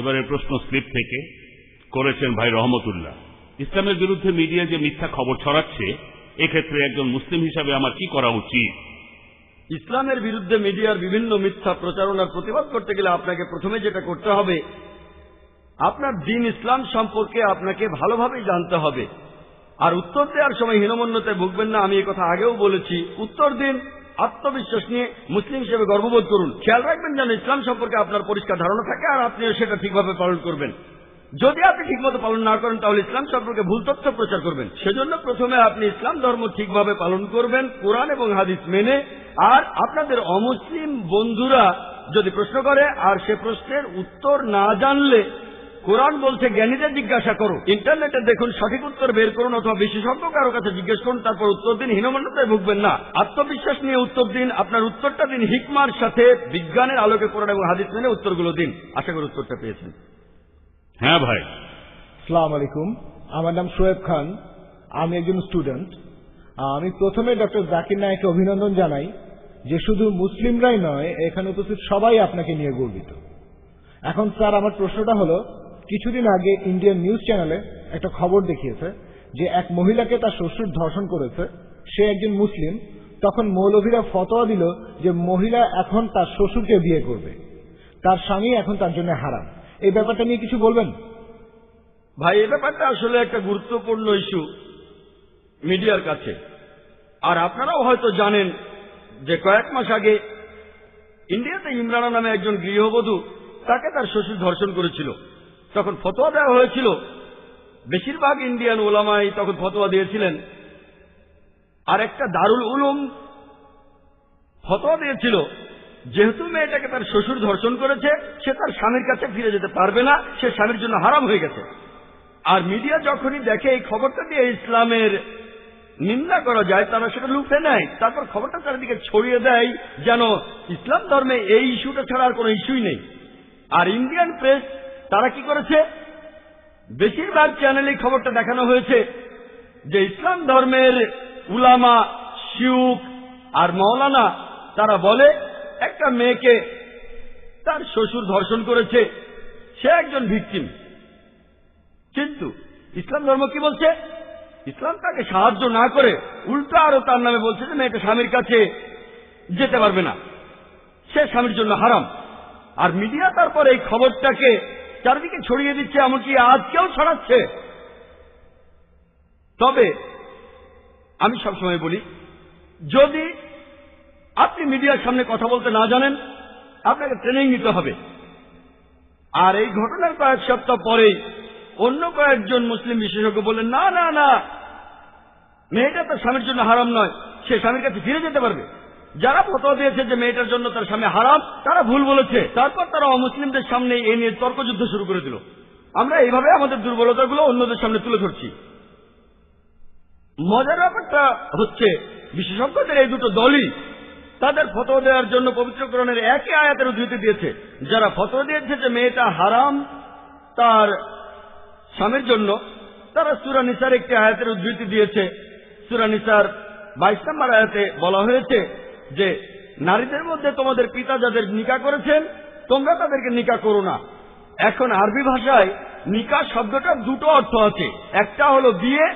এবারের প্রশ্ন স্লিপ থেকে করেছেন ভাই রহমতুল্লাহ। ইসলামের বিরুদ্ধে মিডিয়া যে মিথ্যা খবর ছড়াচ্ছে, এক্ষেত্রে একজন মুসলিম হিসাবে আমার কি করা উচিত? ইসলামের বিরুদ্ধে মিডিয়ার বিভিন্ন মিথ্যা প্রচারণার প্রতিবাদ করতে গেলে আপনাকে প্রথমে যেটা করতে হবে, আপনার দিন ইসলাম সম্পর্কে আপনাকে ভালোভাবেই জানতে হবে। আর উত্তর দেওয়ার সময় হীনমন্যতায় ভুগবেন না, আমি কথা আগেও বলেছি। উত্তর দিন আত্মবিশ্বাস নিয়ে মুসলিম হিসেবে গর্ববোধ করুন। খেয়াল রাখবেন যেন ইসলাম সম্পর্কে আপনার পরিষ্কার ধারণা থাকে আর আপনিও সেটা ঠিকভাবে পালন করবেন। যদি আপনি ঠিকমতো পালন না করেন, তাহলে ইসলাম সম্পর্কে ভুল তথ্য প্রচার করবেন। সেজন্য প্রথমে আপনি ইসলাম ধর্ম ঠিকভাবে পালন করবেন, কোরআন এবং হাদিস মেনে। আর আপনাদের অমুসলিম বন্ধুরা যদি প্রশ্ন করে, আর সে প্রশ্নের উত্তর না জানলে কোরআন বলছে জ্ঞানীদের জিজ্ঞাসা করো। ইন্টারনেটে দেখুন সঠিক উত্তর বের করুন অথবা বিশেষজ্ঞ কারও কাছে জিজ্ঞেস করুন তারপর উত্তর দিন হীনমন্যতায় ভুগবেন না। আত্মবিশ্বাস নিয়ে উত্তর দিন আপনার উত্তরটা দিন হিকমার সাথে বিজ্ঞানের আলোকে কোরআন এবং হাদিস মেনে উত্তরগুলো দিন। আশা করি উত্তরটা পেয়েছেন। হ্যাঁ ভাই। সালাম আলাইকুম। আমার নাম শোয়েব খান। আমি একজন স্টুডেন্ট। আমি প্রথমে ডক্টর জাকির নায়ককে অভিনন্দন জানাই যে শুধু মুসলিমরাই নয় এখানে উপস্থিত সবাই আপনাকে নিয়ে গর্বিত। এখন স্যার আমার প্রশ্নটা হলো কিছুদিন আগে ইন্ডিয়ান নিউজ চ্যানেলে একটা খবর দেখিয়েছে যে এক মহিলাকে তার শ্বশুর ধর্ষণ করেছে। সে একজন মুসলিম। তখন মৌলভীরা ফতোয়া দিল যে মহিলা এখন তার শ্বশুরকে বিয়ে করবে। তার স্বামী এখন তার জন্য হারাম। এই ব্যাপারটা নিয়ে কিছু বলবেন? ভাই, এই ব্যাপারটা আসলে একটা গুরুত্বপূর্ণ ইস্যু মিডিয়ার কাছে। আর আপনারাও হয়তো জানেন যে কয়েক মাস আগে ইন্ডিয়াতে ইমরানা নামে একজন গৃহবধূ তাকে তার শ্বশুর ধর্ষণ করেছিল। তখন ফতোয়া দেওয়া হয়েছিল। বেশিরভাগ ইন্ডিয়ান ওলামাই তখন ফতোয়া দিয়েছিলেন। আর একটা দারুল উলুম ফতোয়া দিয়েছিল, যেহেতু মেয়েটাকে তার শ্বশুর ধর্ষণ করেছে, সে তার স্বামীর কাছে ফিরে যেতে পারবে না, সে স্বামীর জন্য হারাম হয়ে গেছে। আর মিডিয়া যখনই দেখে এই খবরটা দিয়ে ইসলামের নিন্দা করা যায়, তারা সেটা লুফে নেয়। তারপর খবরটা চারিদিকে ছড়িয়ে দেয় যেন ইসলাম ধর্মে এই ইস্যুটা ছাড়া আর কোনো ইস্যুই নেই। আর ইন্ডিয়ান প্রেস তারা কি করেছে? বেশিরভাগ চ্যানেলে খবরটা দেখানো হয়েছে যে ইসলাম ধর্মের উলামা শিউক আর মৌলানা তারা বলে, একটা মেয়েকে তার শ্বশুর ধর্ষণ করেছে। সে একজন ভিকটিম। কিন্তু ইসলাম ধর্ম কি বলছে? ইসলাম তাকে সাহায্য না করে উল্টো আরও তার নামে বলছে যে মেয়েটা স্বামীর কাছে যেতে পারবে না। সে স্বামীর জন্য হারাম। আর মিডিয়া তারপর এই খবরটাকে চারিদিকে ছড়িয়ে দিচ্ছে, এমনকি আজকেও ছড়াচ্ছে। তবে আমি সবসময় বলি, যদি আপনি মিডিয়ার সামনে কথা বলতে না জানেন, আপনাকে ট্রেনিং নিতে হবে। আর এই ঘটনার কয়েক সপ্তাহ পরেই অন্য কয়েকজন মুসলিম বিশেষজ্ঞ বললেন, না না না, মেয়েটা তার স্বামীর জন্য হারাম নয়, সে স্বামীর কাছে ফিরে যেতে পারবে। যারা ফতোয়া দিয়েছে যে মেয়েটার জন্য তার স্বামী হারাম, তারা ভুল বলেছে। তারপর তারা অমুসলিমদের সামনে এ নিয়ে তর্কযুদ্ধ শুরু করে দিল। আমরা এইভাবে আমাদের দুর্বলতাগুলো অন্যদের সামনে তুলে ধরছি। মজার ব্যাপারটা হচ্ছে, বিশেষজ্ঞদের এই দুটো দলই তাদের ফতোয়া দেওয়ার জন্য পবিত্রকরণের একই আয়াতের উদ্ধৃতি দিয়েছে। যারা ফতোয়া দিয়েছে যে মেয়েটা হারাম তার স্বামীর জন্য, তারা সুরা নিসার একটি আয়াতের উদ্ধৃতি দিয়েছে। সুরা নিসার বাইশ নম্বর আয়াতে বলা হয়েছে যে নারীদের মধ্যে তোমাদের পিতা যাদের নিকা করেছেন, তোমরা তাদেরকে নিকা করো না। এখন আরবি ভাষায় নিকা শব্দটার দুটো অর্থ আছে। একটা হলো বিয়ে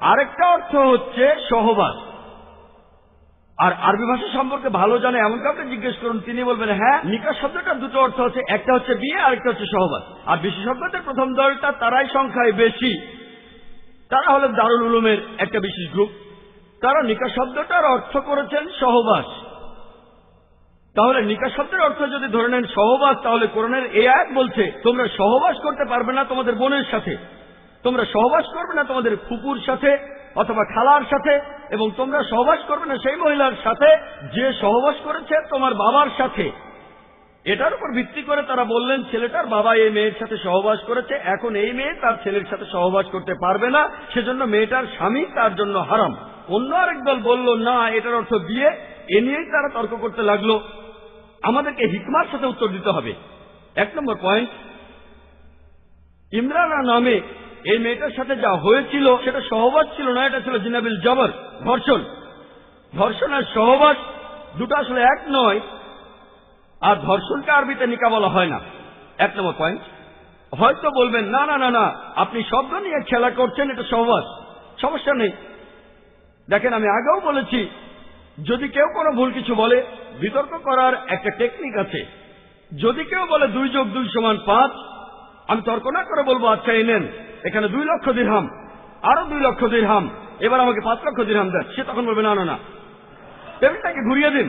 আরেকটা অর্থ হচ্ছে সহবাস। আর আরবি ভাষা সম্পর্কে ভালো জানে এমন কাউকে জিজ্ঞেস করুন, তিনি বলবেন হ্যাঁ নিকা শব্দটার দুটো অর্থ আছে। একটা হচ্ছে বিয়ে আরেকটা হচ্ছে সহবাস। আর বিশেষজ্ঞদের প্রথম দলটা তারাই সংখ্যায় বেশি। তারা হলেন দারুল উলুমের একটা বিশেষ গ্রুপ তারা নিকা শব্দটার অর্থ করেছেন সহবাস। তাহলে নিকা শব্দের অর্থ যদি ধরে নেন সহবাস, তাহলে কোরআনের এ আয়াত বলছে, তোমরা সহবাস করতে পারবে না তোমাদের বোনের সাথে। তোমরা সহবাস করবে না তোমাদের ফুপুর সাথে অথবা খালার সাথে, এবং তোমরা সহবাস করবে না সেই মহিলার সাথে যে সহবাস করেছে তোমার বাবার সাথে। এটার উপর ভিত্তি করে তারা বললেন, ছেলেটার বাবা এই মেয়ের সাথে সহবাস করেছে, এখন এই মেয়ে তার ছেলের সাথে সহবাস করতে পারবে না, সেজন্য মেয়েটার স্বামী তার জন্য হারাম। অন্য আরেক দল বলল, না, এটার অর্থ বিয়ে। এ নিয়েই তারা তর্ক করতে লাগল। আমাদেরকে হিকমার সাথে উত্তর দিতে হবে। এক নম্বর পয়েন্ট ইমরানা নামে এই মেয়েটার সাথে যা হয়েছিল, সেটা সহবাস ছিল না, এটা ছিল জিনাবিল জবর, ধর্ষণ। ধর্ষণ আর সহবাস দুটো আসলে এক নয়, আর ধর্ষণকে আরবিতে নিকা বলা হয় না। এক নম্বর পয়েন্ট হয়তো বলবেন, না না না না, আপনি শব্দ নিয়ে খেলা করছেন, এটা সহবাস। সমস্যা নেই। দেখেন, আমি আগেও বলেছি, যদি কেউ কোনো ভুল কিছু বলে, বিতর্ক করার একটা টেকনিক আছে। যদি কেউ বলে দুই যোগ দুই সমান পাঁচ, আমি তর্ক না করে বলব আচ্ছা এই নেন, এখানে দুই লক্ষ দিরহাম, আরও দুই লক্ষ দিরহাম, এবার আমাকে পাঁচ লক্ষ দিরহাম দেন। সে তখন বলবে, না না না। টেবিলটাকে ঘুরিয়ে দিন।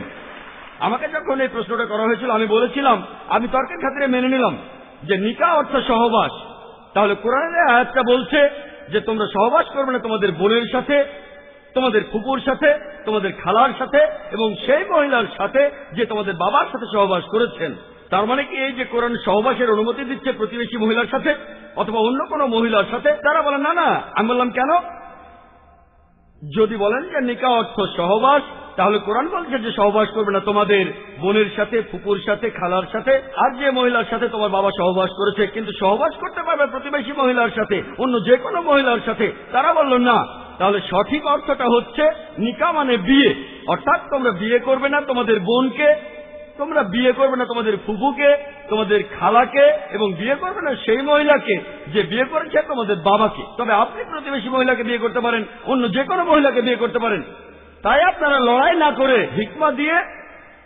আমাকে যখন এই প্রশ্নটা করা হয়েছিল, আমি বলেছিলাম, আমি তর্কের খাতিরে মেনে নিলাম যে নিকা অর্থ সহবাস। তাহলে কোরআনের আয়াতটা বলছে যে তোমরা সহবাস করবে না তোমাদের বোনের সাথে তোমাদের ফুপুর সাথে, তোমাদের খালার সাথে এবং সেই মহিলার সাথে যে তোমাদের বাবার সাথে সহবাস করেছেন। তার মানে কি এই যে কোরআন সহবাসের অনুমতি দিচ্ছে প্রতিবেশী মহিলার সাথে অথবা অন্য কোনো মহিলার সাথে, তারা বলে না না, আমি বললাম কেন? যদি বলেন যে নিকা অর্থ সহবাস, তাহলে কোরআন বলছে যে সহবাস করবে না তোমাদের বোনের সাথে, ফুপুর সাথে, খালার সাথে, আর যে মহিলার সাথে তোমার বাবা সহবাস করেছে, কিন্তু সহবাস করতে পারবে প্রতিবেশী মহিলার সাথে, অন্য যে কোনো মহিলার সাথে। তারা বলল, না তাহলে সঠিক অর্থটা হচ্ছে নিকা মানে বিয়ে। অর্থাৎ তোমরা বিয়ে করবে না তোমাদের বোনকে, তোমরা বিয়ে করবে না তোমাদের ফুফুকে, তোমাদের খালাকে, এবং বিয়ে করবে না সেই মহিলাকে যে বিয়ে করেছে তোমাদের বাবাকে। তবে আপনি প্রতিবেশী মহিলাকে বিয়ে করতে পারেন, অন্য যে কোনো মহিলাকে বিয়ে করতে পারেন। তাই আপনারা লড়াই না করে হিকমা দিয়ে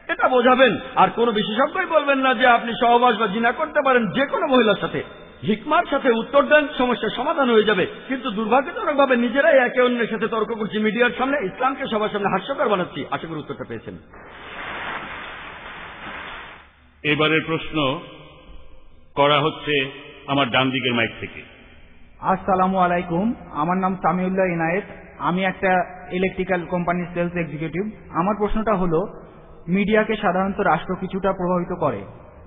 এটা বোঝাবেন। আর কোনো বিশেষজ্ঞই বলবেন না যে আপনি সহবাস বা জিনা করতে পারেন যে কোনো মহিলার সাথে। হিকমার সাথে উত্তর দেন সমস্যার সমাধান হয়ে যাবে। কিন্তু দুর্ভাগ্যজনক ভাবে নিজেরাই একে অন্যের সাথে তর্ক করছি মিডিয়ার সামনে ইসলামকে সবার সামনে হাস্যকর বানাচ্ছি। আশা করি উত্তরটা পেয়েছেন। এবারের প্রশ্ন করা হচ্ছে আমার ডান দিকের মাইক থেকে। আসসালামু আলাইকুম আমার নাম সামিউল্লাহ ইনায়েত আমি একটা ইলেকট্রিক্যাল কোম্পানির সেলস এক্সিকিউটিভ আমার প্রশ্নটা হলো মিডিয়াকে সাধারণত রাষ্ট্র কিছুটা প্রভাবিত করে?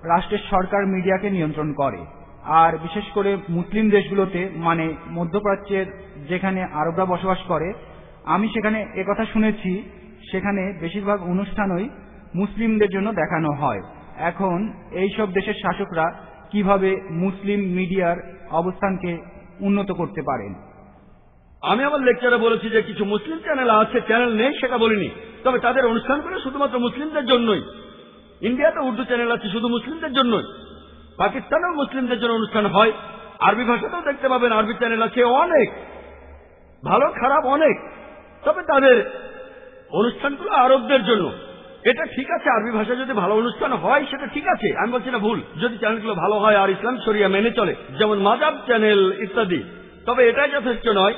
রাষ্ট্রের সরকার মিডিয়াকে নিয়ন্ত্রণ করে? আর বিশেষ করে মুসলিম দেশগুলোতে মানে মধ্যপ্রাচ্যের যেখানে আরবরা বসবাস করে, আমি সেখানে একথা শুনেছি, সেখানে বেশিরভাগ অনুষ্ঠানই মুসলিমদের জন্য দেখানো হয়। এখন এই সব দেশের শাসকরা কীভাবে মুসলিম মিডিয়ার অবস্থানকে উন্নত করতে পারেন? আমি আমার লেকচারে বলেছি যে কিছু মুসলিম চ্যানেল আছে, চ্যানেল নেই, সেটা বলিনি। তবে তাদের অনুষ্ঠানগুলো শুধুমাত্র মুসলিমদের জন্যই। ইন্ডিয়াতে উর্দু চ্যানেল আছে, শুধু মুসলিমদের জন্যই। পাকিস্তানেও মুসলিমদের জন্য অনুষ্ঠান হয়। আরবি ভাষাতেও দেখতে পাবেন, আরবি চ্যানেল আছে অনেক। ভালো, খারাপ অনেক। তবে তাদের অনুষ্ঠানগুলো আরবদের জন্য। এটা ঠিক আছে, আরবি ভাষা যদি ভালো অনুষ্ঠান হয়, সেটা ঠিক আছে। আমি বলছি না ভুল। যদি চ্যানেলগুলো ভালো হয় আর ইসলাম শরিয়া মেনে চলে, যেমন মাদাব চ্যানেল ইত্যাদি। তবে এটাই যথেষ্ট নয়।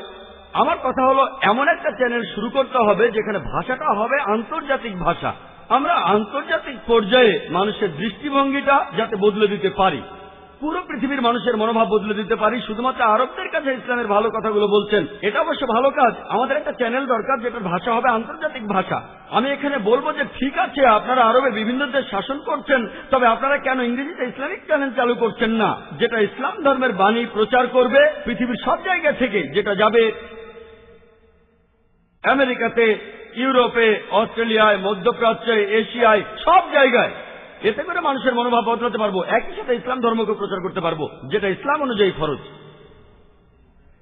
আমার কথা হলো, এমন একটা চ্যানেল শুরু করতে হবে যেখানে ভাষাটা হবে আন্তর্জাতিক ভাষা। আমরা আন্তর্জাতিক পর্যায়ে মানুষের দৃষ্টিভঙ্গিটা যাতে বদলে দিতে পারি। পুরো পৃথিবীর মানুষের মনোভাব বদলে দিতে পারি। শুধুমাত্র আরবদের কাছে ইসলামের ভালো কথাগুলো বলছেন, এটা অবশ্য ভালো কাজ। আমাদের একটা চ্যানেল দরকার, যেটার ভাষা হবে আন্তর্জাতিক ভাষা। আমি এখানে বলব যে, ঠিক আছে, আপনারা আরবে বিভিন্ন দেশ শাসন করছেন, তবে আপনারা কেন ইংরেজিতে ইসলামিক চ্যানেল চালু করছেন না, যেটা ইসলাম ধর্মের বাণী প্রচার করবে পৃথিবীর সব জায়গা থেকে, যেটা যাবে আমেরিকাতে ইউরোপে, অস্ট্রেলিয়ায়, মধ্যপ্রাচ্যে, এশিয়ায়, সব জায়গায় এতে করে মানুষের মনোভাব বদলাতে পারব। একই সাথে ইসলাম ধর্মকে প্রচার করতে পারব, যেটা ইসলাম অনুযায়ী ফরজ।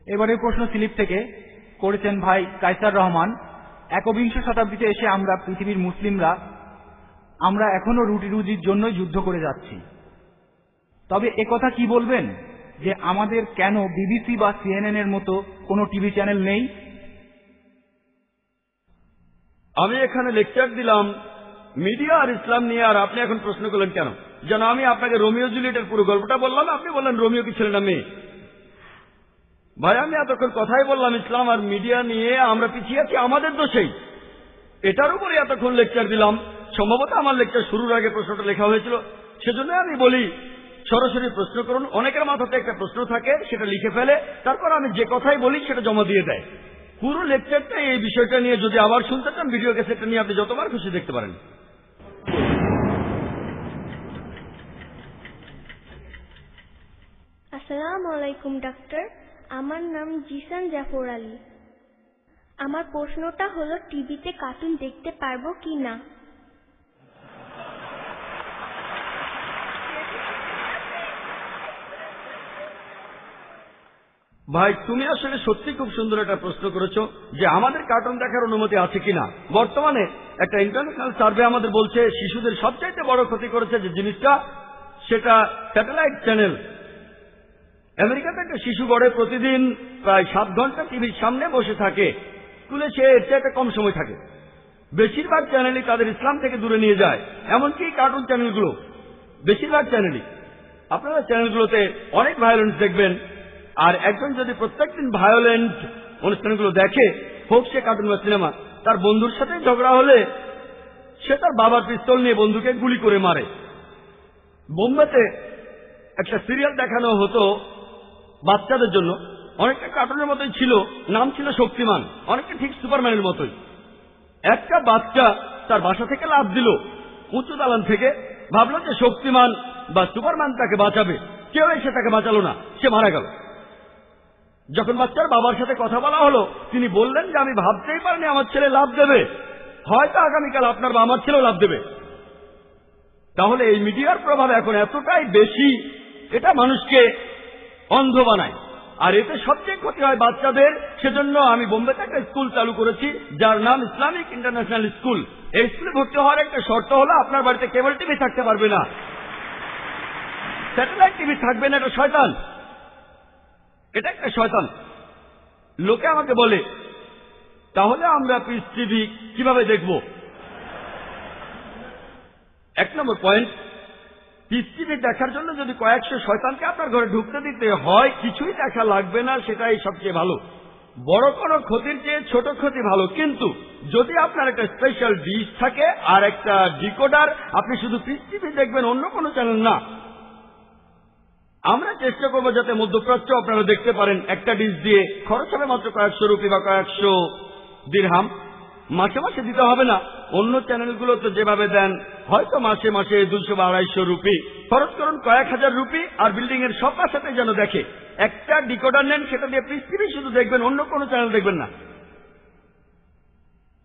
এবারে প্রশ্ন স্লিপ থেকে করেছেন ভাই কাইসার রহমান। একবিংশ শতাব্দীতে এসে আমরা পৃথিবীর মুসলিমরা, আমরা এখনও রুটি রুজির জন্যই যুদ্ধ করে যাচ্ছি। তবে একথা কি বলবেন? যে আমাদের কেন বিবিসি বা সিএনএন এর মতো কোনো টিভি চ্যানেল নেই আমি এখানে লেকচার দিলাম মিডিয়া আর ইসলাম নিয়ে, আর আপনি এখন প্রশ্ন করলেন কেন? যেন আমি আপনাকে রোমিও জুলিয়েটের পুরো গল্পটা বললাম, আপনি বললেন রোমিও কি ছিল না মেয়ে? ভাই, আমি এতক্ষণ কথাই বললাম, ইসলাম আর মিডিয়া নিয়ে আমরা পিছিয়ে আছি, আমাদের দোষেই এটার উপরে এতক্ষণ লেকচার দিলাম। সম্ভবত আমার লেকচার শুরুর আগে প্রশ্নটা লেখা হয়েছিল। সেজন্য আমি বলি, সরাসরি প্রশ্ন করুন। অনেকের মাথাতে একটা প্রশ্ন থাকে, সেটা লিখে ফেলে, তারপর আমি যে কথাই বলি, সেটা জমা দিয়ে দেয়। পুরো লেকচারটা এই বিষয়টা নিয়ে যদি আবার শুনতে চান ভিডিও ক্যাসেটটা নিয়ে আপনি যতবার খুশি দেখতে পারেন। আসসালামু আলাইকুম ডাক্তার। আমার নাম জিসান জাফর আলী। আমার প্রশ্নটা হলো, টিভিতে কার্টুন দেখতে পারব কি না ভাই, তুমি আসলে সত্যি খুব সুন্দর একটা প্রশ্ন করেছ যে আমাদের কার্টুন দেখার অনুমতি আছে কিনা। বর্তমানে একটা ইন্টারন্যাশনাল সার্ভে আমাদের বলছে, শিশুদের সবচাইতে বড় ক্ষতি করেছে যে জিনিসটা, সেটা স্যাটেলাইট চ্যানেল আমেরিকাতে একটা শিশু গড়ে প্রতিদিন প্রায় সাত ঘণ্টা টিভির সামনে বসে থাকে। স্কুলে সে এর চাইতে কম সময় থাকে। বেশিরভাগ চ্যানেলই তাদের ইসলাম থেকে দূরে নিয়ে যায়, এমনকি কার্টুন চ্যানেলগুলো বেশিরভাগ চ্যানেলই আপনারা চ্যানেলগুলোতে অনেক ভায়োলেন্স দেখবেন আর একজন যদি প্রত্যেকদিন ভায়োলেন্ট অনুষ্ঠানগুলো দেখে, হোক সে কার্টুন বা সিনেমা তার বন্ধুর সাথে ঝগড়া হলে সে তার বাবার পিস্তল নিয়ে বন্ধুকে গুলি করে মারে। বোম্বেতে একটা সিরিয়াল দেখানো হতো বাচ্চাদের জন্য। অনেকটা কার্টুনের মতোই ছিল, নাম ছিল শক্তিমান, অনেকটা ঠিক সুপারম্যানের মতোই। একটা বাচ্চা তার বাসা থেকে লাভ দিল, উঁচু দালান থেকে, ভাবলো যে শক্তিমান বা সুপারম্যান তাকে বাঁচাবে। কেউ এসে তাকে বাঁচালো না, সে মারা গেল। যখন বাচ্চার বাবার সাথে কথা বলা হলো, তিনি বললেন যে, আমি ভাবতেই পারিনি আমার ছেলে লাভ দেবে। হয়তো আগামীকাল আপনার বা আমার ছেলেও লাভ দেবে। তাহলে এই মিডিয়ার প্রভাব এখন এতটাই বেশি, এটা মানুষকে অন্ধ বানায়। আর এতে সবচেয়ে ক্ষতি হয় বাচ্চাদের। সেজন্য আমি বোম্বেতে একটা স্কুল চালু করেছি, যার নাম ইসলামিক ইন্টারন্যাশনাল স্কুল। এই স্কুলে ভর্তি হওয়ার একটা শর্ত হলো, আপনার বাড়িতে কেবল টিভি থাকতে পারবে না। স্যাটেলাইট টিভি থাকবে না, এটা শয়তান। এটা একটা শয়তান। লোকে আমাকে বলে, তাহলে আমরা টিভি কীভাবে দেখব? এক নম্বর পয়েন্ট টিভি দেখার জন্য যদি কয়েকশো শয়তানকে আপনার ঘরে ঢুকতে দিতে হয়, কিছুই দেখা লাগবে না, সেটাই সবচেয়ে ভালো। বড় কোনো ক্ষতির চেয়ে ছোট ক্ষতি ভালো। কিন্তু যদি আপনার একটা স্পেশাল ডিশ থাকে আর একটা ডিকোডার আপনি শুধু টিভি দেখবেন, অন্য কোনো চ্যানেল না। আমরা চেষ্টা করব যাতে মধ্যপ্রাচ্য আপনারা দেখতে পারেন। একটা ডিশ দিয়ে খরচ হবে মাত্র কয়েকশো রুপি বা কয়েকশো দিরহাম মাসে মাসে দিতে হবে না। অন্য চ্যানেলগুলো তো যেভাবে দেন, হয়তো মাসে মাসে দুশো বা আড়াইশো রুপি। খরচ করুন কয়েক হাজার রুপি আর বিল্ডিং এর সব সাথে যেন দেখে। একটা ডিকোডার নেন, সেটা দিয়ে পৃথিবী শুধু দেখবেন, অন্য কোনো চ্যানেল দেখবেন না।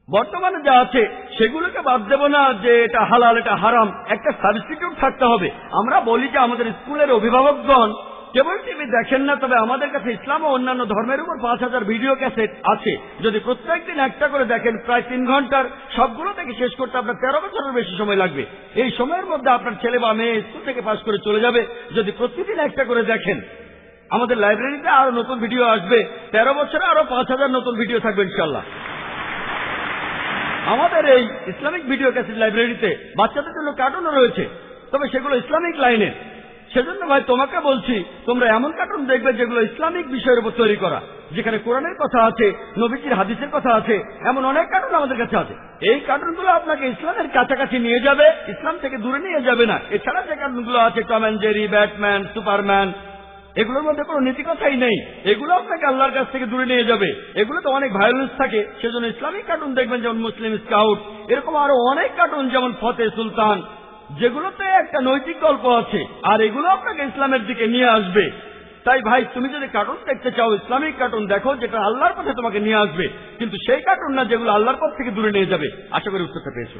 বর্তমানে যা আছে সেগুলোকে বাদ দেব না যে এটা হালাল, এটা হারাম। একটা সাবস্টিটিউট থাকতে হবে। আমরা বলি যে আমাদের স্কুলের অভিভাবকগণ কেবল টিভি দেখেন না, তবে আমাদের কাছে ইসলাম ও অন্যান্য ধর্মের উপর পাঁচ হাজার ভিডিও ক্যাসেট আছে। যদি প্রত্যেক দিন একটা করে দেখেন, প্রায় তিন ঘণ্টার, সবগুলো থেকে শেষ করতে আপনার তেরো বছরের বেশি সময় লাগবে। এই সময়ের মধ্যে আপনার ছেলে বা মেয়ে স্কুল থেকে পাশ করে চলে যাবে। যদি প্রতিদিন একটা করে দেখেন, আমাদের লাইব্রেরিতে আরও নতুন ভিডিও আসবে। তেরো বছরে আরও পাঁচ হাজার নতুন ভিডিও থাকবে ইনশাল্লাহ আমাদের এই ইসলামিক ভিডিও ক্যাসেট লাইব্রেরিতে বাচ্চাদের জন্য কার্টুনও রয়েছে, তবে সেগুলো ইসলামিক লাইনের। সেজন্য ভাই তোমাকে বলছি, তোমরা এমন কার্টুন দেখবে যেগুলো ইসলামিক বিষয়ের উপর তৈরি করা। যেখানে কোরআনের কথা আছে, নবীজির হাদিসের কথা আছে, এমন অনেক কার্টুন আমাদের কাছে আছে। এই কার্টুনগুলো আপনাকে ইসলামের কাছাকাছি নিয়ে যাবে, ইসলাম থেকে দূরে নিয়ে যাবে না। এছাড়া যে কার্টুনগুলো আছে, Tom and Jerry, Batman, Superman এগুলোর মধ্যে কোনো নীতিকথাই নেই। এগুলো আপনাকে আল্লাহর কাছ থেকে দূরে নিয়ে যাবে। এগুলো তো অনেক ভায়োলেন্স থাকে। সেজন্য ইসলামিক কার্টুন দেখবেন যেমন মুসলিম স্কাউট এরকম আরও অনেক কার্টুন যেমন ফতে সুলতান, যেগুলোতে একটা নৈতিক গল্প আছে, আর এগুলো আপনাকে ইসলামের দিকে নিয়ে আসবে। তাই ভাই, তুমি যদি কার্টুন দেখতে চাও, ইসলামিক কার্টুন দেখো, যেটা আল্লাহর পথে তোমাকে নিয়ে আসবে। কিন্তু সেই কার্টুন না যেগুলো আল্লাহর পথ থেকে দূরে নিয়ে যাবে। আশা করি উত্তরটা পেয়েছ।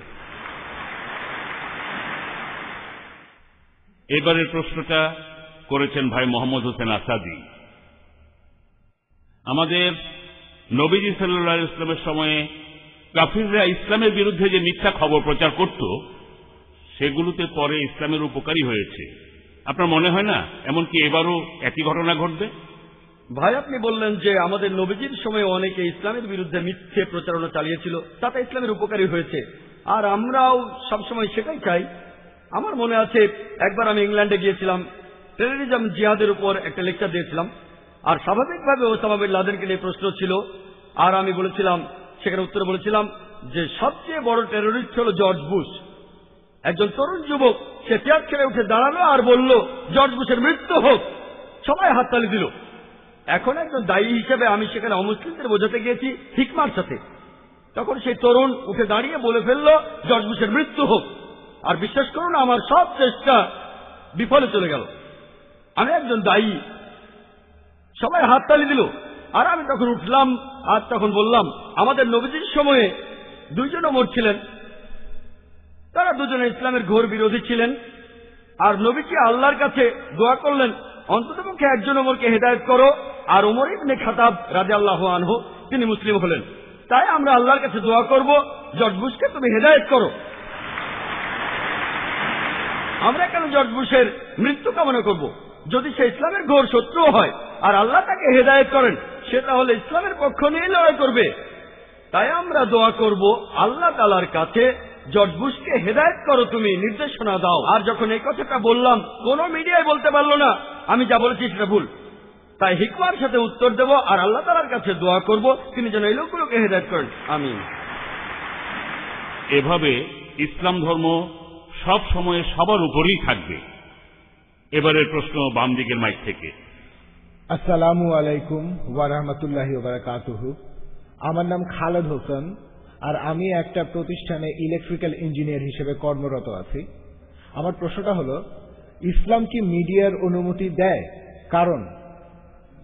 এবারের প্রশ্নটা করেছেন ভাই মোহাম্মদ হোসেন আসাদি। আমাদের নবীজি সাল্লাহ ইসলামের সময়ে কাফিররা ইসলামের বিরুদ্ধে যে মিথ্যা খবর প্রচার করত, সেগুলোতে পরে ইসলামের উপকারী হয়েছে। আপনার মনে হয় না? এমনকি এবারও একই ঘটনা ঘটবে? ভাই, আপনি বললেন যে আমাদের নবীজির সময় অনেকে ইসলামের বিরুদ্ধে মিথ্যে প্রচারণা চালিয়েছিল, তাতে ইসলামের উপকারী হয়েছে। আর আমরাও সবসময় সেটাই চাই। আমার মনে আছে, একবার আমি ইংল্যান্ডে গিয়েছিলাম টেরোরিজম জিহাদের উপর একটা লেকচার দিয়েছিলাম। আর স্বাভাবিকভাবে ওসামা বিন লাদেনকে নিয়ে প্রশ্ন ছিল। আর আমি বলেছিলাম, সেখানে উত্তরে বলেছিলাম যে সবচেয়ে বড় টেরোরিস্ট হল জর্জ বুশ একজন তরুণ যুবক, সে চেয়ার ছেড়ে উঠে দাঁড়াল আর বলল জর্জ বুশের মৃত্যু হোক। সবাই হাততালি দিল। এখন একজন দায়ী হিসেবে আমি সেখানে অমুসলিমদের বোঝাতে গিয়েছি হিকমার সাথে। তখন সেই তরুণ উঠে দাঁড়িয়ে বলে ফেলল জর্জ বুশের মৃত্যু হোক। আর বিশ্বাস করুন, আমার সব চেষ্টা বিফলে চলে গেল। আমি একজন দায়ী। সবাই হাততালি দিল। আর আমি তখন উঠলাম, আর তখন বললাম, আমাদের নবীজির সময়ে দুইজন ওমর ছিলেন তারা দুজনে ইসলামের ঘোর বিরোধী ছিলেন। আর নবীকে আল্লাহর কাছে দোয়া করলেন অন্ততপক্ষে একজন ওমরকে হেদায়ত করো। আর ওমর ইবনে খাতাব রাজা আল্লাহ আনহু, তিনি মুসলিম হলেন। তাই আমরা আল্লাহর কাছে দোয়া করব জর্জ বুশকে তুমি হেদায়ত করো। আমরা কেন জর্জ বুশের মৃত্যু কামনা করব? যদি সে ইসলামের ঘোর শত্রু হয় আর আল্লাহ তাকে হেদায়েত করেন, সে তাহলে ইসলামের পক্ষ নিয়ে লড়াই করবে। তাই আমরা দোয়া করব, আল্লাহ তালার কাছে, জর্জ বুশকে হেদায়েত করো তুমি, নির্দেশনা দাও। আর যখন এই কথাটা বললাম, কোন মিডিয়ায় বলতে পারল না, আমি যা বলেছি সেটা ভুল। তাই হিকমার সাথে উত্তর দেব, আর আল্লাহ তালার কাছে দোয়া করব, তিনি যেন এই লোকগুলোকে হেদায়েত করেন। আমি এভাবে ইসলাম ধর্ম সব সময় সবার উপরেই থাকবে। এবারের প্রশ্ন বাম দিকের মাইক থেকে। আসসালামু আলাইকুম ওয়ারহমতুল্লাহি ওবারাকাতুহু আমার নাম খালেদ হোসেন আর আমি একটা প্রতিষ্ঠানে ইলেকট্রিক্যাল ইঞ্জিনিয়ার হিসেবে কর্মরত আছি। আমার প্রশ্নটা হলো, ইসলাম কি মিডিয়ার অনুমতি দেয়? কারণ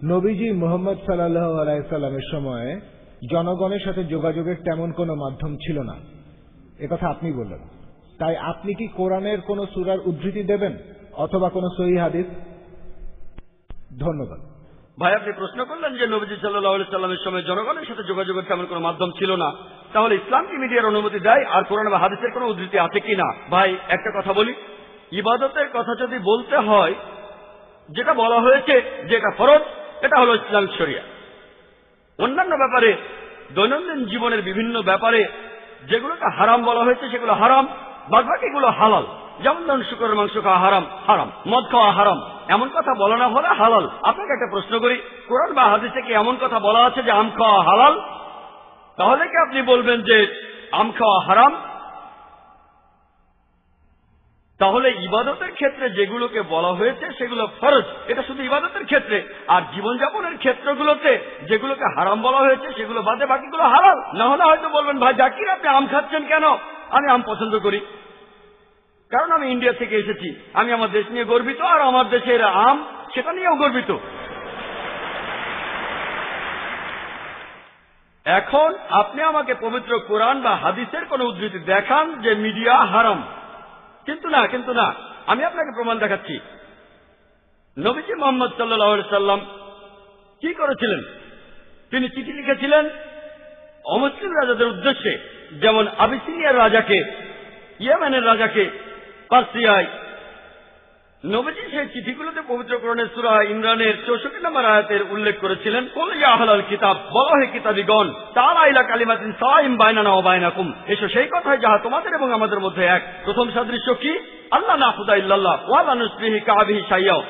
নবীজি মোহাম্মদ সাল্লাহ আলাইসাল্লামের সময়ে জনগণের সাথে যোগাযোগের তেমন কোনো মাধ্যম ছিল না। একথা আপনি বললেন। তাই আপনি কি কোরআনের কোনো সুরার উদ্ধৃতি দেবেন? অথবা কোনো সহি হাদিস? ধন্যবাদ। ভাই, আপনি প্রশ্ন করলেন যে নবীজি সাল্লাহ সাল্লামের সময় জনগণের সাথে যোগাযোগের তেমন কোনো মাধ্যম ছিল না। তাহলে ইসলাম কি মিডিয়ার অনুমতি দেয়? আর কোরআন বা হাদিসের কোনো উদ্ধৃতি আছে কি না? ভাই, একটা কথা বলি। ইবাদতের কথা যদি বলতে হয়, যেটা বলা হয়েছে যে এটা ফরজ, এটা হলো ইসলাম শরিয়া। অন্যান্য ব্যাপারে, দৈনন্দিন জীবনের বিভিন্ন ব্যাপারে যেগুলোকে হারাম বলা হয়েছে, সেগুলো হারাম, বাদবাকিগুলো হালাল। যেমন ধরুন শুকরের মাংস খাওয়া হারাম হারাম। মদ খাওয়া হারাম। এমন কথা বলা না হলে হালাল। আপনাকে একটা প্রশ্ন করি, কোরআন বা হাদিসে কি এমন কথা বলা আছে যে আম খাওয়া হালাল? তাহলে কি আপনি বলবেন যে আম খাওয়া হারাম? তাহলে ইবাদতের ক্ষেত্রে যেগুলোকে বলা হয়েছে সেগুলো ফরজ। এটা শুধু ইবাদতের ক্ষেত্রে। আর জীবনযাপনের ক্ষেত্রগুলোতে যেগুলোকে হারাম বলা হয়েছে, সেগুলো বাদে বাকিগুলো হারাম না হলে হয়তো বলবেন, ভাই, জাকির, আপনি আম খাচ্ছেন কেন? আমি আম পছন্দ করি। কারণ আমি ইন্ডিয়া থেকে এসেছি। আমি আমার দেশ নিয়ে গর্বিত, আর আমার দেশের আম সেটা নিয়েও গর্বিত। এখন আপনি আমাকে পবিত্র কোরআন বা হাদিসের কোন উদ্ধৃতি দেখান যে মিডিয়া হারাম। কিন্তু না কিন্তু না, আমি আপনাকে প্রমাণ দেখাচ্ছি। নবীজি মোহাম্মদ সাল্লাম কি করেছিলেন? তিনি চিঠি লিখেছিলেন অমুসলিম রাজাদের উদ্দেশ্যে, যেমন আবিসিনিয়ার রাজাকে, ইয়েমেনের রাজাকে পার্সিয়ায়। নবীজি সেই চিঠিগুলোতে পবিত্রকরণের সুরা ইমরানের চৌষট্টি নম্বর আয়াতের উল্লেখ করেছিলেন কোন ইয়াহালাল কিতাব, বলা হয় কিতাবিগণ তার আইলা কালিমাতিন সাইম বাইনানা ও বাইনাকুম। এসো সেই কথায় যাহা তোমাদের এবং আমাদের মধ্যে এক। প্রথম সাদৃশ্য কি? আল্লাহ না খুদা ইল্লাল্লাহ ওয়ালা নুসরিহি কাবিহি সাইয়াও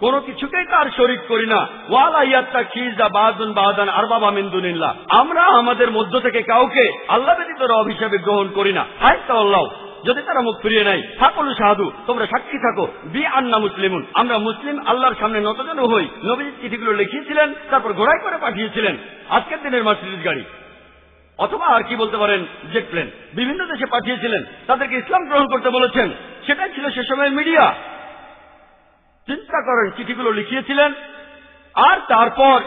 কোন কিছুকেই তার শরিক করি না। ওয়ালা ইয়াত্তা খিজা বাহাদুন বাহাদান আর বাবা মিন্দুনিল্লাহ আমরা আমাদের মধ্য থেকে কাউকে আল্লাহ ব্যতীত রব হিসেবে গ্রহণ করি না। হাই তাল্লাহ যদি তারা মুখ ফিরিয়ে নেয় সকল সাধু তোমরা সাক্ষী থাকো। বি আন্না মুসলিমুন। আমরা মুসলিম, আল্লাহর সামনে নতজন হই। নবীজি চিঠিগুলো লিখিয়েছিলেন, তারপর ঘোড়াই করে পাঠিয়েছিলেন। আজকের দিনের মার্সিডিজ গাড়ি। অথবা আর কি বলতে পারেন, জেট প্লেন। বিভিন্ন দেশে পাঠিয়েছিলেন। তাদেরকে ইসলাম গ্রহণ করতে বলেছেন। সেটাই ছিল সে সময়ের মিডিয়া। চিন্তা করেন, চিঠিগুলো লিখিয়েছিলেন। আর তারপর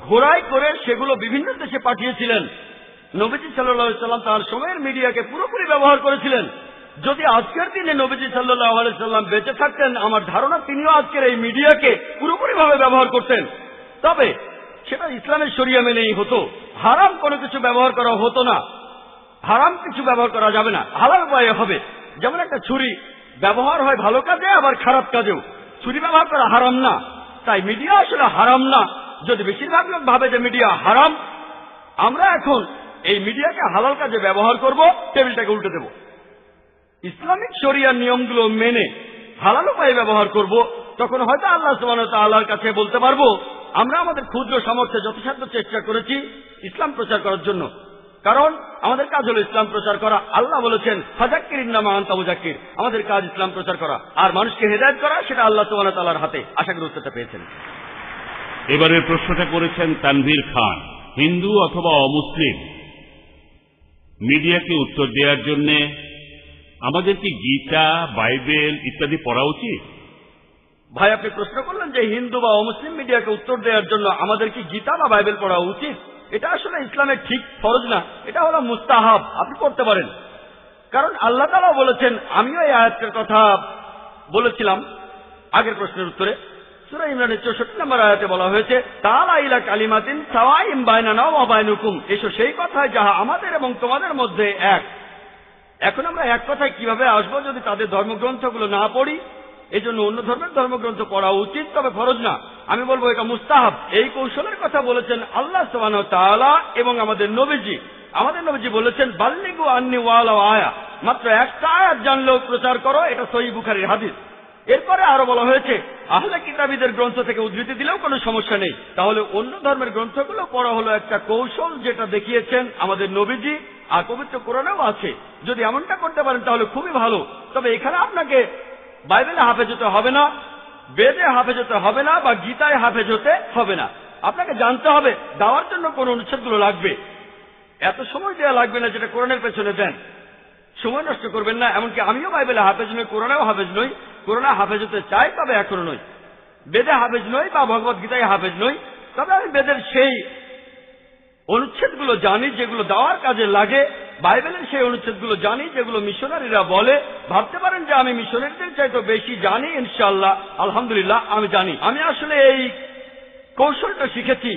ঘোড়ায় করে সেগুলো বিভিন্ন দেশে পাঠিয়েছিলেন। নবীজি সাল্লাহ সাল্লাম তার সময়ের মিডিয়াকে পুরোপুরি ব্যবহার করেছিলেন। যদি আজকের দিনে নবীজি সাল্লাহ সাল্লাম বেঁচে থাকতেন, আমার ধারণা তিনিও আজকের এই মিডিয়াকে পুরোপুরিভাবে ব্যবহার করতেন। তবে সেটা ইসলামের শরিয়া মেনেই হতো। হারাম কোনো কিছু ব্যবহার করা হতো না। হারাম কিছু ব্যবহার করা যাবে না। হালাল উপায়ে হবে। যেমন একটা ছুরি ব্যবহার হয় ভালো কাজে, আবার খারাপ কাজেও। ছুরি ব্যবহার করা হারাম না। তাই মিডিয়া আসলে হারাম না। যদি বেশিরভাগ লোক ভাবে যে মিডিয়া হারাম, আমরা এখন এই মিডিয়াকে হালাল কাজে ব্যবহার করব, টেবিলটাকে উল্টে দেব। ইসলামিক শরিয়ার নিয়মগুলো মেনে হালাল উপায়ে ব্যবহার করব, তখন হয়তো আল্লাহ সুবাহ আল্লাহর কাছে বলতে পারব, আমরা আমাদের ক্ষুদ্র সামর্থ্যে যথাসাধ্য চেষ্টা করেছি ইসলাম প্রচার করার জন্য। কারণ আমাদের কাজ হলো ইসলাম প্রচার করা। আল্লাহ বলেছেন ফাজাক্কির ইন্নামা আন্তা আমাদের কাজ ইসলাম প্রচার করা। আর মানুষকে হেদায়ত করা, সেটা আল্লাহ সুবাহ তাল্লাহর হাতে। আশা করি উত্তরটা পেয়েছেন। এবারের প্রশ্নটা করেছেন তানভীর খান, হিন্দু অথবা অমুসলিম। মিডিয়াকে উত্তর দেওয়ার জন্য আমাদের কি গীতা, বাইবেল ইত্যাদি পড়া উচিত? ভাই, আপনি প্রশ্ন করলেন যে হিন্দু বা অমুসলিম মিডিয়াকে উত্তর দেওয়ার জন্য আমাদের কি গীতা বা বাইবেল পড়া উচিত? এটা আসলে ইসলামের ঠিক ফরজ না। এটা হলো মুস্তাহাব। আপনি করতে পারেন। কারণ আল্লাহ তালা বলেছেন, আমিও এই আয়াতের কথা বলেছিলাম আগের প্রশ্নের উত্তরে। সুরা ইমরানের চৌষট্টি নম্বর আয়াতে বলা হয়েছে তালা ইলা কালিমাতিন সাওয়াইম বাইনানা ওয়া বাইনুকুম। এসো সেই কথায় যাহা আমাদের এবং তোমাদের মধ্যে এক। এখন আমরা এক কথায় কীভাবে আসব যদি তাদের ধর্মগ্রন্থগুলো না পড়ি? এই জন্য অন্য ধর্মের ধর্মগ্রন্থ পড়া উচিত, তবে ফরজ না। আমি বলব এটা মুস্তাহাব। এই কৌশলের কথা বলেছেন আল্লাহ সোহান এবং আমাদের নবীজি। আমাদের নবীজি বলেছেন, বাল্লিগু আন্নি ওয়ালা আয়া। মাত্র একটা আয়াত জানলেও প্রচার করো, এটা সহি বুখারীর হাদিস। এরপরে আরও বলা হয়েছে, আহলে কিতাবীদের গ্রন্থ থেকে উদ্ধৃতি দিলেও কোনো সমস্যা নেই। তাহলে অন্য ধর্মের গ্রন্থগুলো পড়া হলো একটা কৌশল যেটা দেখিয়েছেন আমাদের নবীজি। আর পবিত্র কোরআনেও আছে। যদি এমনটা করতে পারেন, তাহলে খুবই ভালো। তবে এখানে আপনাকে বাইবেলে হাফেজ হতে হবে না, বেদে হাফেজ হতে হবে না, বা গীতায় হাফেজ হতে হবে না। আপনাকে জানতে হবে, দেওয়ার জন্য কোন অনুচ্ছেদগুলো লাগবে। এত সময় দেওয়া লাগবে না যেটা কোরআনের পেছনে দেন। সময় নষ্ট করবেন না, এমনকি আমিও বাইবেলে হাফেজ নই, কোরআনেও হাফেজ নই। কোরআনে হাফেজ হতে চাই, তবে এখনও নই। বেদে হাফেজ নই, বা ভগবত গীতায় হাফেজ নই। তবে আমি বেদের সেই অনুচ্ছেদগুলো জানি, যেগুলো দেওয়ার কাজে লাগে। বাইবেলের সেই অনুচ্ছেদগুলো জানি, যেগুলো মিশনারিরা বলে। ভাবতে পারেন যে আমি মিশনারিদের চাইতে বেশি জানি ইনশাল্লাহ আলহামদুলিল্লাহ, আমি জানি। আমি আসলে এই কৌশলটা শিখেছি।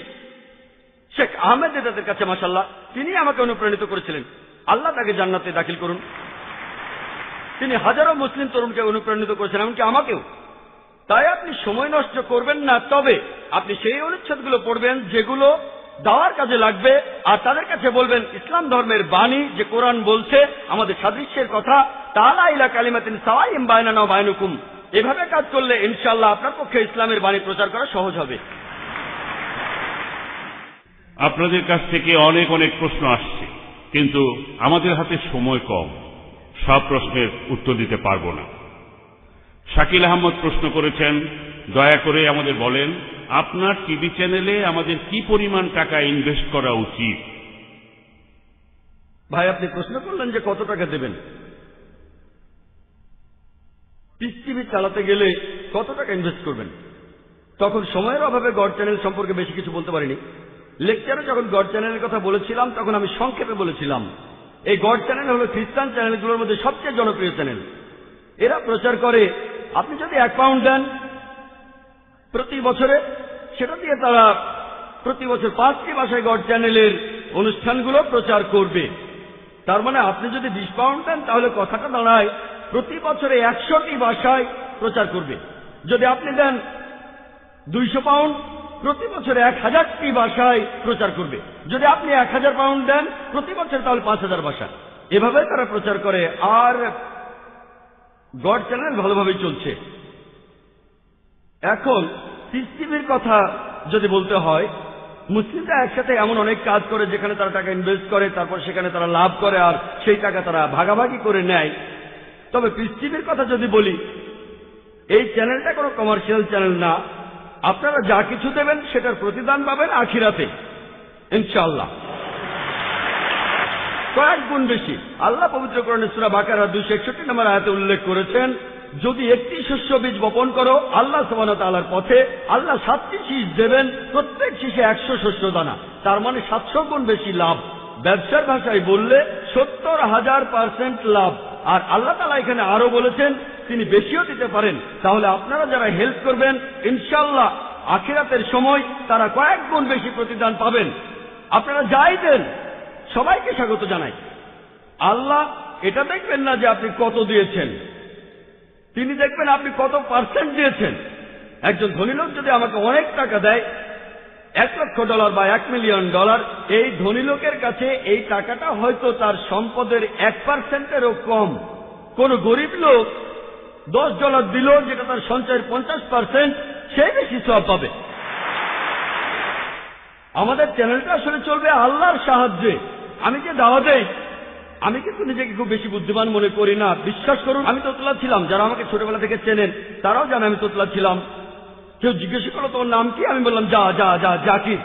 শেখ আহমেদ তাদের কাছে মাসাল্লাহ তিনি আমাকে অনুপ্রাণিত করেছিলেন। আল্লাহ তাকে জান্নাতে দাখিল করুন। তিনি হাজারো মুসলিম তরুণকে অনুপ্রাণিত করেছেন, এমনকি আমাকেও। তাই আপনি সময় নষ্ট করবেন না, তবে আপনি সেই অনুচ্ছেদগুলো পড়বেন, যেগুলো দাওয়ার কাজে লাগবে আর তাদের কাছে বলবেন, ইসলাম ধর্মের বাণী যে কোরআন বলছে, আমাদের সাদৃশ্যের কথা তালা ইলা কালিমাতিন সাওয়াইম বায়নানা বায়নুকুম এভাবে কাজ করলে ইনশাল্লাহ আপনার পক্ষে ইসলামের বাণী প্রচার করা সহজ হবে। আপনাদের কাছ থেকে অনেক অনেক প্রশ্ন আসছে, কিন্তু আমাদের হাতে সময় কম, সব প্রশ্নের উত্তর দিতে পারব না। শাকিল আহমদ প্রশ্ন করেছেন, দয়া করে আমাদের বলেন আপনার টিভি চ্যানেলে আমাদের কি পরিমাণ টাকা ইনভেস্ট করা উচিত? ভাই, আপনি প্রশ্ন করলেন যে কত টাকা দেবেন? টিভি চালাতে গেলে কত টাকা ইনভেস্ট করবেন? তখন সময়ের অভাবে গড চ্যানেল সম্পর্কে বেশি কিছু বলতে পারিনি। লেকচারে যখন গড চ্যানেলের কথা বলেছিলাম, তখন আমি সংক্ষেপে বলেছিলাম, এই গড চ্যানেল হল খ্রিস্টান চ্যানেলগুলোর মধ্যে সবচেয়ে জনপ্রিয় চ্যানেল এরা প্রচার করে, আপনি যদি এক পাউন্ড দেন প্রতি বছরে সেটা দিয়ে তারা প্রতি বছর পাঁচটি ভাষায় গড চ্যানেলের অনুষ্ঠানগুলো প্রচার করবে। তার মানে আপনি যদি বিশ পাউন্ড দেন, তাহলে কথাটা দাঁড়ায়, প্রতি বছরে একশোটি ভাষায় প্রচার করবে। যদি আপনি দেন দুইশো পাউন্ড, প্রতি বছরে এক হাজারটি ভাষায় প্রচার করবে। যদি আপনি এক হাজার পাউন্ড দেন, প্রতি বছর তাহলে পাঁচ হাজার ভাষা এভাবে তারা প্রচার করে, আর গড চ্যানেল ভালোভাবেই চলছে। এখন সিস্টেমের কথা যদি বলতে হয়, মুসলিমরা একসাথে এমন অনেক কাজ করে যেখানে তারা টাকা ইনভেস্ট করে, তারপর সেখানে তারা লাভ করে আর সেই টাকা তারা ভাগাভাগি করে নেয়। তবে পৃথিবীর কথা যদি বলি, এই চ্যানেলটা কোনো কমার্শিয়াল চ্যানেল না। আপনারা যা কিছু দেবেন সেটার প্রতিদান পাবেন আখিরাতে ইনশাল্লাহ কয়েক গুণ বেশি। আল্লাহ পবিত্র করণে সুরা বাকারা দুইশো একষট্টি নম্বর আয়াতে উল্লেখ করেছেন যদি একটি শস্য বীজ বপন করো, আল্লাহ আল্লাহর পথে আল্লাহ সাতটি শীষ দেবেন, প্রত্যেক শীষে একশো শস্য দানা। তার মানে সাতশো গুণ বেশি লাভ। ব্যবসার ভাষায় বললে সত্তর হাজার পার্সেন্ট লাভ। আর আল্লাহ তালা এখানে আরও বলেছেন, তিনি বেশিও দিতে পারেন। তাহলে আপনারা যারা হেল্প করবেন ইনশাল্লাহ আখিরাতের সময় তারা কয়েক গুণ বেশি প্রতিদান পাবেন। আপনারা যাই দেন, সবাইকে স্বাগত জানাই। আল্লাহ এটা দেখবেন না যে আপনি কত দিয়েছেন। দেখবেন আপনি কত পার্সেন্ট দিয়েছেন। একজন ধনী লোক যদি আমাকে অনেক টাকা দেয়, এক লক্ষ ডলার বা এক মিলিয়ন ডলার, এই ধনী লোকের কাছে এই টাকাটা হয়তো তার সম্পদের এক পার্সেন্টেরও কম। কোন গরিব লোক দশ ডলার দিল, যেটা তার সঞ্চয়ের পঞ্চাশ পার্সেন্ট সেই বেশি সব পাবে। আমাদের চ্যানেলটা আসলে চলবে আল্লাহর সাহায্যে। আমি যে দাওয়া দেই আমি কিন্তু নিজেকে খুব বেশি বুদ্ধিমান মনে করি না। বিশ্বাস করুন, আমি তোতলা ছিলাম। যারা আমাকে ছোটবেলা থেকে চেনেন, তারাও জানে আমি তোতলা ছিলাম। কেউ জিজ্ঞেস করল, তোর নাম কি? আমি বললাম, যা যা যা, জাকির।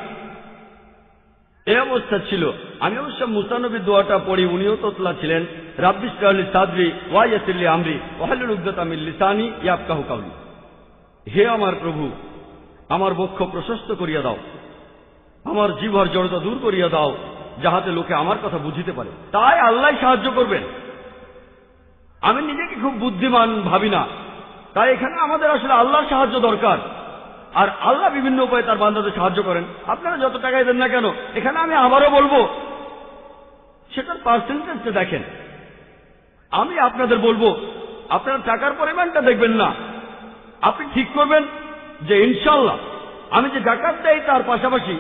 এই অবস্থা ছিল। আমি অবশ্য মুসানবী দোয়াটা পড়ি, উনিও তোতলা ছিলেন। রাব্বিস সাদরি ওয়াইয়াসিল্লি আমরি ওয়াহালুল উদ্দত আমিল লিসানি ইয়াবকাহু কাউলি। হে আমার প্রভু, আমার বক্ষ প্রশস্ত করিয়া দাও। আমার জীবর জড়তা দূর করিয়া দাও। যাহাতে লোকে আমার কথা বুঝিতে পারে। তাই আল্লাহ সাহায্য করবেন। আমি নিজেকে খুব বুদ্ধিমান ভাবি না। তাই এখানে আমাদের আসলে আল্লাহর সাহায্য দরকার। আর আল্লাহ বিভিন্ন উপায়ে তার বান্ধাদের সাহায্য করেন। আপনারা যত টাকাই দেন না কেন, এখানে আমি আবারও বলব, সেটার পার্সেন্টেজটা দেখেন। আমি আপনাদের বলব, আপনারা টাকার পরিমাণটা দেখবেন না। আপনি ঠিক করবেন যে ইনশাল্লাহ আমি যে জাকাত দেই তার পাশাপাশি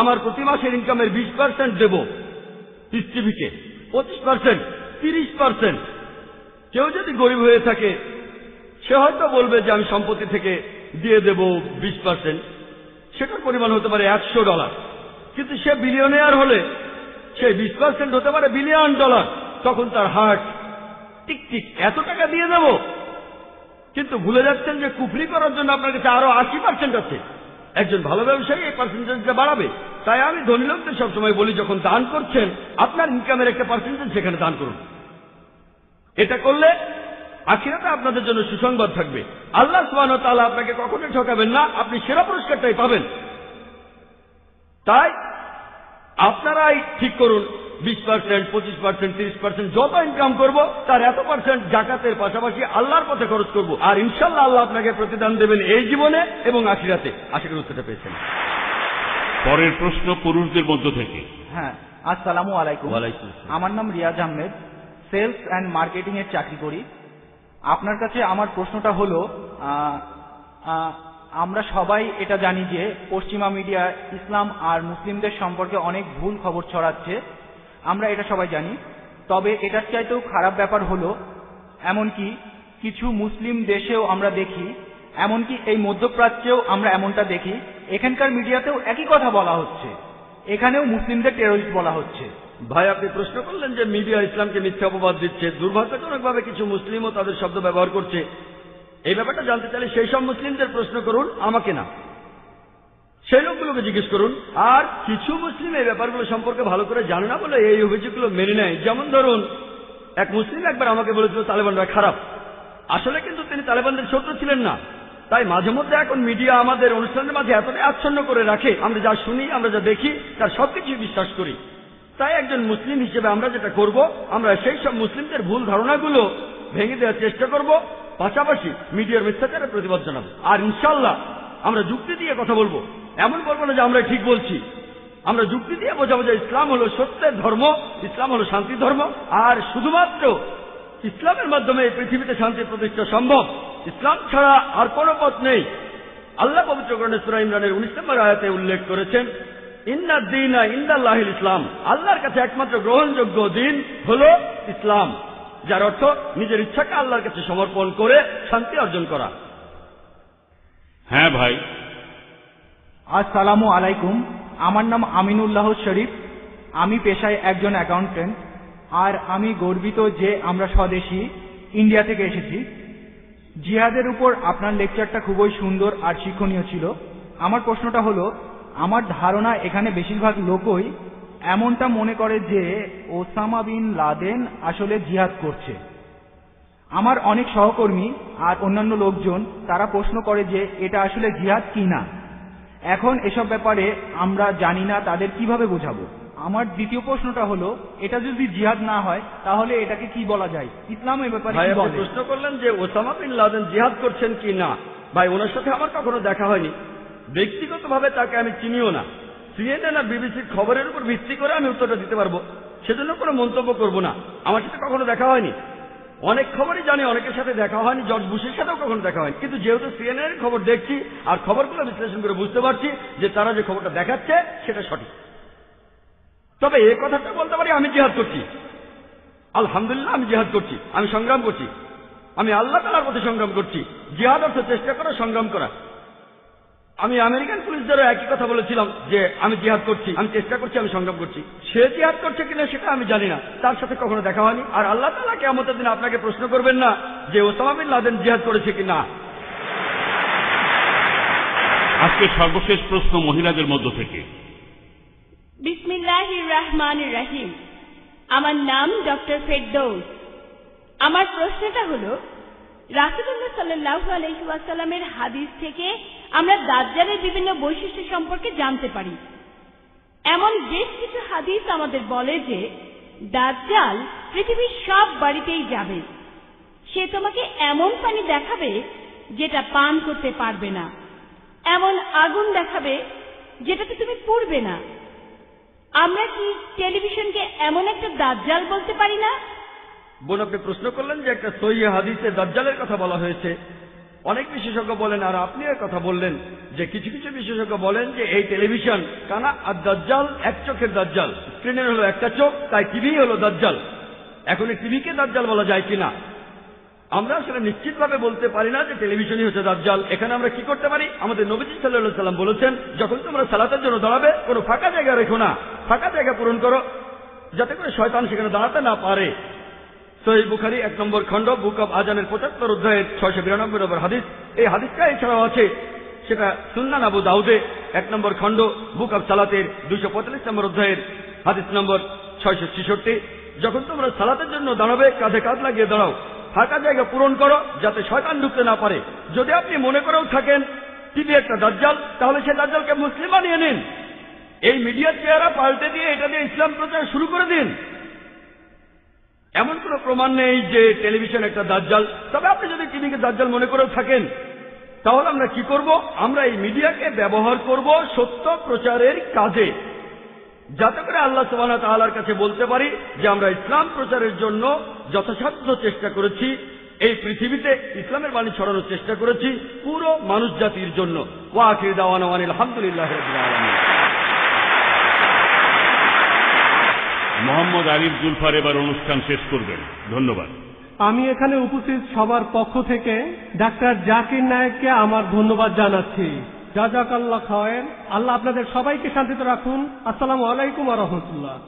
আমার প্রতি মাসের ইনকামের বিশ পার্সেন্ট দেব। ডিস্ট্রিবিউটে পঁচিশ পার্সেন্ট তিরিশ পার্সেন্ট কেউ যদি গরিব হয়ে থাকে, সে হয়তো বলবে যে আমি সম্পত্তি থেকে দিয়ে দেব বিশ পার্সেন্ট সেটার পরিমাণ হতে পারে একশো ডলার। কিন্তু সে বিলিয়নিয়ার হলে সেই বিশ পার্সেন্ট হতে পারে বিলিয়ন ডলার তখন তার হার্ট টিক টিক, এত টাকা দিয়ে দেব। কিন্তু ভুলে যাচ্ছেন যে কুফরি করার জন্য আপনার কাছে আরও আশি পার্সেন্ট আছে। একজন ভালো ব্যবসায়ী এই পার্সেন্টেজটা বাড়াবে। তাই আমি ধনী লোকদের সবসময় বলি, যখন দান করছেন, আপনার ইনকামের একটা পার্সেন্টেজ সেখানে দান করুন। এটা করলে আখিরাতে আপনাদের জন্য সুসংবাদ থাকবে। আল্লাহ সুবাহ তালা আপনাকে কখনোই ঠকাবেন না, আপনি সেরা পুরস্কারটাই পাবেন। তাই আপনারাই ঠিক করুন বিশ পার্সেন্ট পঁচিশ পার্সেন্ট তিরিশ পার্সেন্ট যত ইনকাম করব তার এত পার্সেন্ট জাকাতের পাশাপাশি আল্লাহর পথে খরচ করব। আর ইনশাল্লাহ আল্লাহ আপনাকে প্রতিদান দেবেন এই জীবনে এবং আখিরাতে। আশা করি উত্তরটা পেয়েছেন। পরের প্রশ্ন পুরুষদের মধ্য থেকে। হ্যাঁ আসসালামু আলাইকুম। ওয়ালাইকুম আসসালাম। আমার নাম Riyaz Ahmed sales and marketing এর চাকরি করি। আপনার কাছে আমার প্রশ্নটা হলো আমরা সবাই এটা জানি যে পশ্চিমা মিডিয়া ইসলাম আর মুসলিমদের সম্পর্কে অনেক ভুল খবর ছড়াচ্ছে। আমরা এটা সবাই জানি। তবে এটার চাইতেও খারাপ ব্যাপার হলো, এমনকি কিছু মুসলিম দেশেও আমরা দেখি, এমনকি এই মধ্যপ্রাচ্যেও আমরা এমনটা দেখি, এখানকার মিডিয়াতেও একই কথা বলা হচ্ছে। এখানেও মুসলিমদের টেরোরিস্ট বলা হচ্ছে। ভাই, আপনি প্রশ্ন করলেন যে মিডিয়া ইসলামকে মিথ্যা অপবাদ দিচ্ছে। দুর্ভাগ্যজনকভাবে কিছু মুসলিমও তাদের শব্দ ব্যবহার করছে। এই ব্যাপারটা জানতে চাইলে সেই সব মুসলিমদের প্রশ্ন করুন, আমাকে না। সেই লোকগুলোকে জিজ্ঞেস করুন, আর কিছু মুসলিম এই ব্যাপারগুলো সম্পর্কে ভালো করে জানে না বলে এই অভিযোগগুলো মেনে নেয়? যেমন ধরুন, এক মুসলিম একবার আমাকে বলেছিল, তালেবানরা খারাপ। আসলে কিন্তু তিনি তালেবানদের শত্রু ছিলেন না। তাই মাঝে মধ্যে এখন মিডিয়া আমাদের অনুষ্ঠানের মাঝে এতটাই আচ্ছন্ন করে রাখে, আমরা যা শুনি, আমরা যা দেখি, তার সবকিছু বিশ্বাস করি। তাই একজন মুসলিম হিসেবে আমরা যেটা করব, আমরা সেই সব মুসলিমদের ভুল ধারণাগুলো ভেঙে দেওয়ার চেষ্টা করব। পাশাপাশি মিডিয়ার মিথ্যাচারের প্রতিবাদ জানাব। আর ইনশাল্লাহ আমরা যুক্তি দিয়ে কথা বলব। এমন বলব না যে আমরা ঠিক বলছি। আমরা যুক্তি দিয়ে বোঝাবো যে ইসলাম হলো সত্যের ধর্ম, ইসলাম হলো শান্তি ধর্ম, আর শুধুমাত্র ইসলামের মাধ্যমে পৃথিবীতে শান্তি প্রতিষ্ঠা সম্ভব। ইসলাম ছাড়া আর কোনো পথ নেই। আল্লাহ পবিত্র সুরা ইমরানের উনিশ নম্বর আয়াতে উল্লেখ করেছেন, ইন্না দিন ইন্দাল্লাহিল ইসলাম। আল্লাহর কাছে একমাত্র গ্রহণযোগ্য দিন হল ইসলাম, যার অর্থ নিজের ইচ্ছাকে আল্লাহর কাছে সমর্পণ করে শান্তি অর্জন করা। হ্যাঁ ভাই। আসসালামু আলাইকুম। আমার নাম আমিনুল্লাহ শরীফ। আমি পেশায় একজন অ্যাকাউন্টেন্ট। আর আমি গর্বিত যে আমরা স্বদেশী ইন্ডিয়া থেকে এসেছি। জিহাদের উপর আপনার লেকচারটা খুবই সুন্দর আর শিক্ষণীয় ছিল। আমার প্রশ্নটা হলো, আমার ধারণা এখানে বেশিরভাগ লোকই এমনটা মনে করে যে ওসামা বিন লাদেন আসলে জিহাদ করছে। আমার অনেক সহকর্মী আর অন্যান্য লোকজন তারা প্রশ্ন করে যে এটা আসলে জিহাদ কি না এখন এসব ব্যাপারে আমরা জানি না তাদের কীভাবে বোঝাবো? আমার দ্বিতীয় প্রশ্নটা হলো এটা যদি জিহাদ না হয় তাহলে এটাকে কি বলা যায়? ইসলাম এই ব্যাপারে কি বলে? প্রশ্ন করলেন যে ওসামা বিন লাদেন জিহাদ করছেন কি না? ভাই ওনার সাথে আমার কখনো দেখা হয়নি। ব্যক্তিগতভাবে তাকে আমি চিনিও না। সিএনএন আর বিবিসির খবরের উপর ভিত্তি করে আমি উত্তরটা দিতে পারব। সেজন্য কোনো মন্তব্য করব না। আমার সাথে কখনো দেখা হয়নি। অনেক খবরই জানি, অনেকের সাথে দেখা হয়নি, জর্জ বুশের সাথেও কখনো দেখা হয়নি। কিন্তু যেহেতু সিএনএন খবর দেখছি আর খবরগুলো বিশ্লেষণ করে বুঝতে পারছি যে তারা যে খবরটা দেখাচ্ছে, সেটা সঠিক। তবে এ কথাটা বলতে পারি, আমি জিহাদ করছি। আলহামদুলিল্লাহ, আমি জিহাদ করছি। আমি সংগ্রাম করছি। আমি আল্লাহ তালার প্রতি সংগ্রাম করছি। জিহাদ অর্থ চেষ্টা করা, সংগ্রাম করা। আমি আমেরিকান পুলিশদেরও একই কথা বলেছিলাম যে আমি জিহাদ করছি আমি চেষ্টা করছি আমি সংগ্রাম করছি। সে জিহাদ করছে কিনা সেটা আমি জানি না। তার সাথে কখনো দেখা হয়নি। আর আল্লাহ তালা কেমতের দিন আপনাকে প্রশ্ন করবেন না যে ওসামা বিন লাদেন জিহাদ করেছে কিনা। আজকে সর্বশেষ প্রশ্ন মহিলাদের মধ্য থেকে। বিসমিল্লাহির রহমান রাহিম। আমার নাম ডক্টর ফেরদৌস। আমার প্রশ্নটা হলো রাসুল্লাহ সাল্লাহু আলহিউসাল্লামের হাদিস থেকে আমরা দাজ্জালের বিভিন্ন বৈশিষ্ট্য সম্পর্কে জানতে পারি। এমন বেশ কিছু হাদিস আমাদের বলে যে, দাজ্জাল পৃথিবীর সব বাড়িতেই যাবে। সে তোমাকে এমন পানি দেখাবে যেটা পান করতে পারবে না। এমন আগুন দেখাবে যেটাতে তুমি পড়বে না। আমরা কি টেলিভিশনকে এমন একটা দাজ্জাল বলতে পারি না? বোন, আপনি প্রশ্ন করলেন যে একটা সহি হাদিসে দাজ্জালের কথা বলা হয়েছে। অনেক বিশেষজ্ঞ বলেন, আর আপনি কথা বললেন যে কিছু কিছু বিশেষজ্ঞ বলেন যে এই টেলিভিশন কানা আর দাজ্জাল এক চোখের দাজ্জাল। স্ক্রিনের হলো একটা চোখ, তাই টিভি হলো দাজ্জাল। এখন এই টিভিকে দাজ্জাল বলা যায় কিনা? আমরা আসলে নিশ্চিতভাবে বলতে পারি না যে টেলিভিশনই হচ্ছে দাজ্জাল। এখানে আমরা কি করতে পারি? আমাদের নবীজি সাল্লাহ সাল্লাম বলেছেন, যখন তোমরা সালাতের জন্য দাঁড়াবে, কোনো ফাঁকা জায়গা রেখো না। ফাঁকা জায়গা পূরণ করো, যাতে করে শয়তান সেখানে দাঁড়াতে না পারে। সহি বুখারি, এক নম্বর খণ্ড, বুক অব আজানের পঁচাত্তর অধ্যায়ের ছয়শো বিরানব্বই নম্বর হাদিস। এই হাদিসটা এছাড়াও আছে, সেটা সুন্নান আবু দাউদে, এক নম্বর খণ্ড, বুক অব সালাতের দুইশো পঁয়তাল্লিশ নম্বর অধ্যায়ের হাদিস নম্বর ছয়শো ছেষট্টি। যখন তোমরা সালাতের জন্য দাঁড়াবে, কাঁধে কাঁধ লাগিয়ে দাঁড়াও, ফাঁকা জায়গা পূরণ করো, যাতে শয়তান ঢুকতে না পারে। যদি আপনি মনে করেও থাকেন টিভি একটা দাজ্জাল, তাহলে সে দাজ্জালকে মুসলিম বানিয়ে নিন। এই মিডিয়ার চেহারা পাল্টে দিয়ে এটা দিয়ে ইসলাম প্রচার শুরু করে দিন। এমন কোনো প্রমাণ নেই যে টেলিভিশন একটা দাজ্জাল। তবে আপনি যদি টিভিকে দাজ্জাল মনে করেও থাকেন, তাহলে আমরা কি করব? আমরা এই মিডিয়াকে ব্যবহার করব সত্য প্রচারের কাজে। যাতে করে আল্লাহ সুবাহ তাআলার কাছে বলতে পারি যে আমরা ইসলাম প্রচারের জন্য যথাসাধ্য চেষ্টা করেছি। এই পৃথিবীতে ইসলামের বাণী ছড়ানোর চেষ্টা করেছি পুরো মানুষ জাতির জন্য ওয়াকির দাওয়ান আলহামদুলিল্লাহ মোহাম্মদ আরিফ জুলফার এবার অনুষ্ঠান শেষ করবেন। ধন্যবাদ। আমি এখানে উপস্থিত সবার পক্ষ থেকে ডাক্তার জাকির নায়েককে আমার ধন্যবাদ জানাচ্ছি। জাজাক আল্লাহ খায়ের। আল্লাহ আপনাদের সবাইকে শান্তিতে রাখুন। আসসালামু আলাইকুম রহমতুল্লাহ।